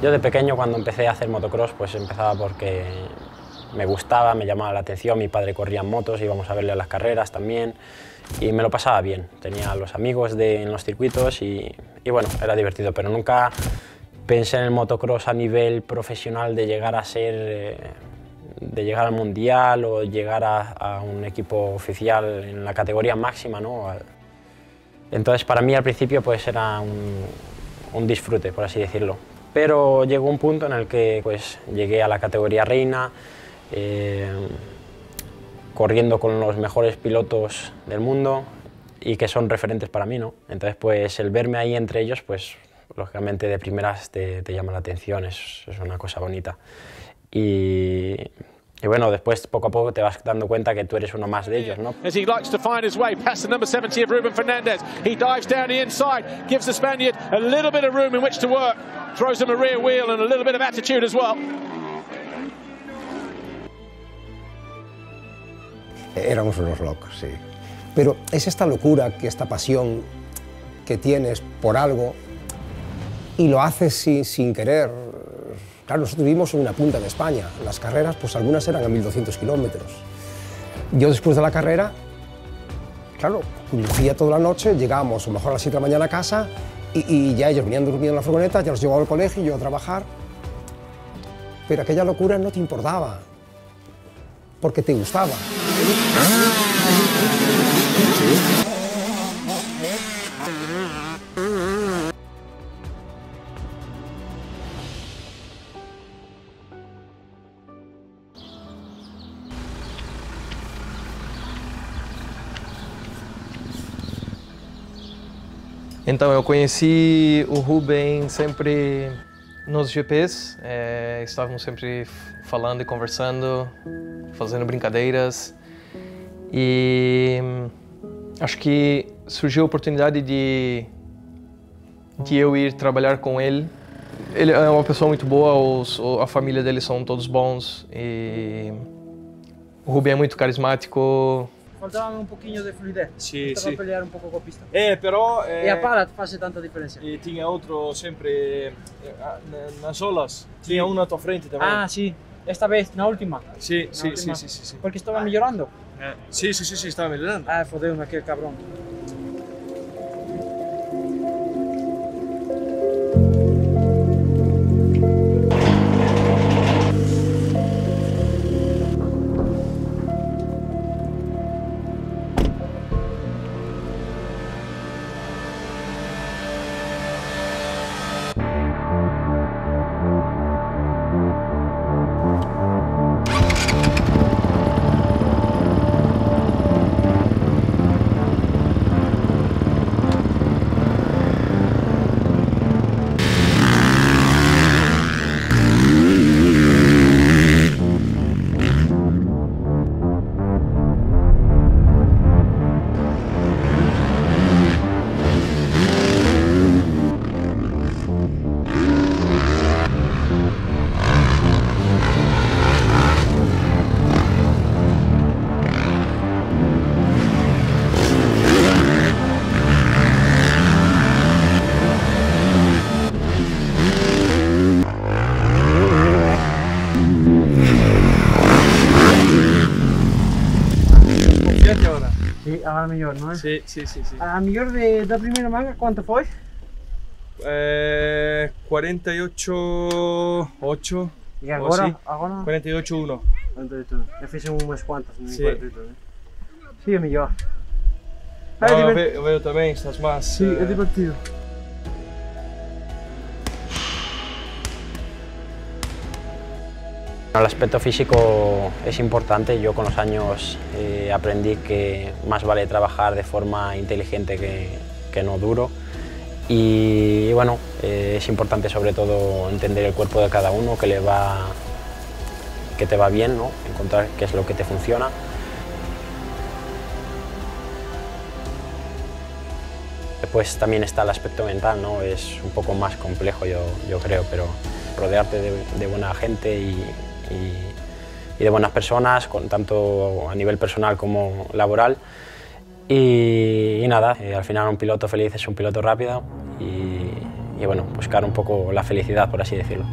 Yo de pequeño cuando empecé a hacer motocross pues empezaba porque me gustaba, me llamaba la atención, mi padre corría en motos, íbamos a verle a las carreras también y me lo pasaba bien. Tenía a los amigos en los circuitos y, y bueno, era divertido, pero nunca pensé en el motocross a nivel profesional de llegar a ser, eh, de llegar al mundial o llegar a, un equipo oficial en la categoría máxima, ¿no? Entonces para mí al principio pues era un disfrute, por así decirlo. Pero llegó un punto en el que pues, llegué a la categoría reina, eh, corriendo con los mejores pilotos del mundo y que son referentes para mí, ¿no? Entonces, pues el verme ahí entre ellos, pues lógicamente de primeras te, te llama la atención, es, es una cosa bonita. Y, y bueno, después poco a poco te vas dando cuenta que tú eres uno más de ellos, ¿no? As he likes to find his way past the number 70 of Ruben Fernandez. He dives down the inside, gives the Spaniard a little bit of room in which to work, throws him a rear wheel and a little bit of attitude as well. Éramos unos locos, sí. Pero es esta locura, que esta pasión que tienes por algo y lo haces sin, sin querer. Claro, nosotros vivimos en una punta de España. Las carreras, pues algunas eran a 1200 kilómetros. Yo después de la carrera, claro, conducía toda la noche, llegábamos a lo mejor a las 7 de la mañana a casa y, y ya ellos venían durmiendo en la furgoneta, ya los llevaba al colegio, yo a trabajar. Pero aquella locura no te importaba, porque te gustaba. Então, eu conheci o Ruben sempre nos GPs, é, estávamos sempre falando e conversando, fazendo brincadeiras. E acho que surgiu a oportunidade de, de eu ir trabalhar com ele. Ele é uma pessoa muito boa, os, a família dele são todos bons e o Ruben é muito carismático, Faltaba un poquinho de fluidez. Faltava sì. peleare un poco con pista. Eh, però eh, E a pala faz tanta diferença. eh, tinha outro sempre eh, ah, na- nas olas. Tinha um na tua frente também. Ah, sí. Esta vez, na última. Sì, Na sì, última. sì, sì, sì. Porque estaba melhorando. Eh, sì, sì, sì, sì, stava migliorando. Ah, fodeu aquele cabrón. Agora mellor, non é? Sì, sì, sì, sì. A mellor de, da primeira manga, quanto foi? Eh, 48 8 E agora? sì. Agora? 48 1. 48. Eu fiz unhas quantas, non Sí. 48. né? Sí, é mellor. No, É eu, ve- eu vejo também, estás mais. Sí, é divertido. El aspecto físico es importante. Yo con los años eh, aprendí que más vale trabajar de forma inteligente que, que no duro. Y bueno, eh, es importante sobre todo entender el cuerpo de cada uno, que, le va, que te va bien, ¿no? encontrar qué es lo que te funciona. Después también está el aspecto mental, ¿no? es un poco más complejo yo, yo creo, pero rodearte de, de buena gente y, y- de buenas personas, con, tanto a nivel personal como laboral. Y, y nada, eh, al final un piloto feliz es un piloto rápido y, y bueno, buscar un poco la felicidad, por así decirlo.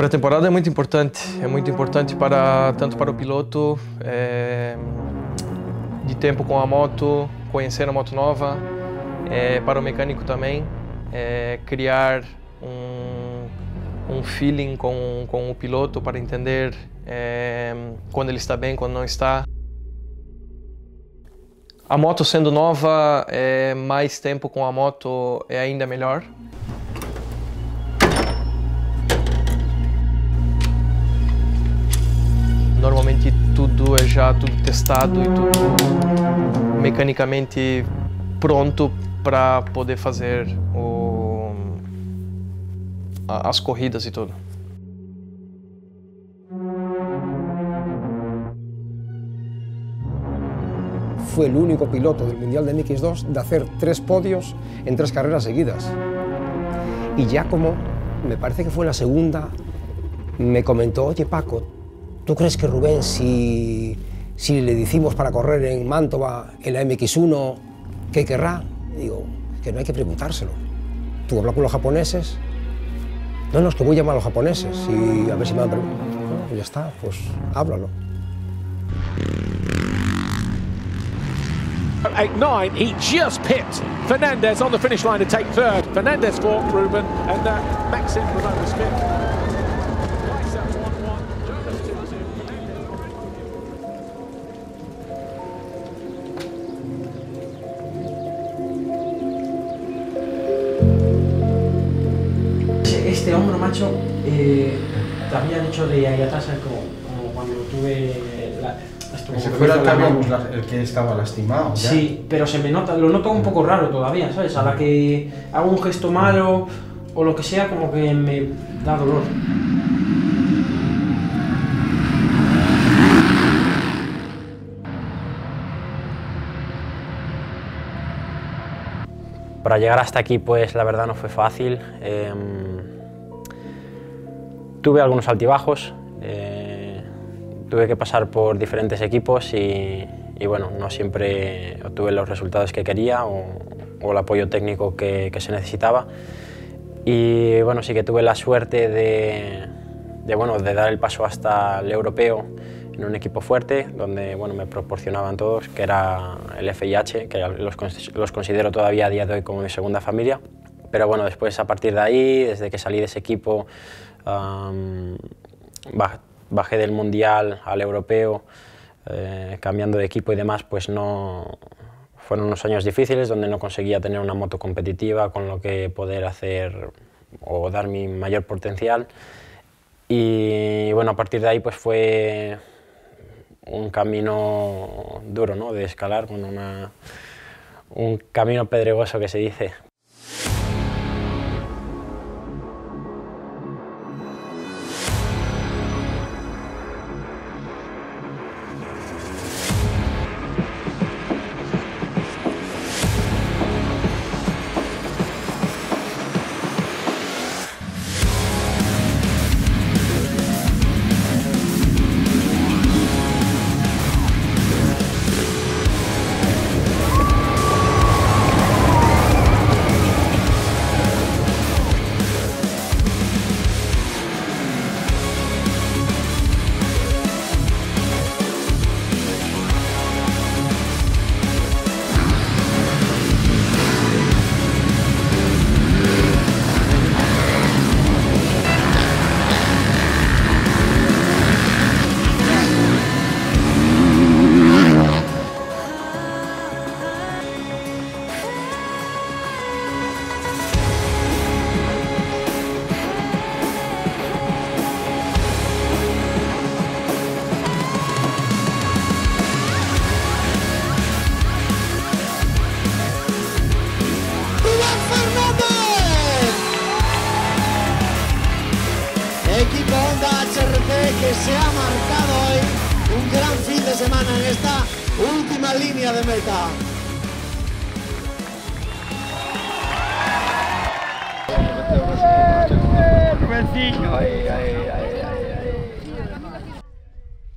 Pré-temporada é muito importante, é muito importante para tanto para o piloto, é, de tempo com a moto, conhecer a moto nova, é, para o mecânico também, é, criar um, um feeling com, com o piloto para entender é, quando ele está bem, quando não está. A moto sendo nova, é, mais tempo com a moto é ainda melhor. Normalmente tudo é já tudo testado e tudo mecanicamente pronto para poder fazer o, a- as corridas e tudo. Fue el único piloto del Mundial de MX2 de hacer tres podios en tres carreras seguidas. Y ya como, me parece que fue la segunda, me comentó, oye Paco, ¿tú crees que Rubén si, si le decimos para correr en Mantova en la MX1, qué querrá? Digo, que no hay que preguntárselo. Tú habla con los japoneses. No, no, es que voy a llamar a los japoneses y a ver si me pues ya está, pues háblalo. 8-9, he just pipped Fernandez on the finish line to take third. Fernandez for Ruben and uh, Maxim Ramona Smith. Twice Este hombro, macho, eh, te había dicho de ahí atrás, ¿sabes? Como, como cuando tuve la, esto, Ese como fue que mano. habíamos la- el que estaba lastimado. ya. Sí, pero se me nota, lo noto un poco raro todavía, ¿sabes? A la que hago un gesto malo o lo que sea, como que me da dolor. Para llegar hasta aquí, pues la verdad no fue fácil. Em, tuve algunos altibajos, eh, tuve que pasar por diferentes equipos y, y, bueno, no siempre obtuve los resultados que quería o, o el apoyo técnico que, que se necesitaba. Y bueno, sí que tuve la suerte de, de, bueno, de dar el paso hasta el europeo en un equipo fuerte, donde bueno, me proporcionaban todos, que era el FIH, que los, los considero todavía a día de hoy como mi segunda familia. Pero bueno, después a partir de ahí, desde que salí de ese equipo, bajé del mundial al europeo, eh, cambiando de equipo y demás, pues no, fueron unos años difíciles donde no conseguía tener una moto competitiva con lo que poder hacer o dar mi mayor potencial. Y bueno, a partir de ahí pues fue un camino duro, ¿no? De escalar, bueno, una- un camino pedregoso que se dice. Que se ha marcado hoy un gran fin de semana en esta última línea de meta.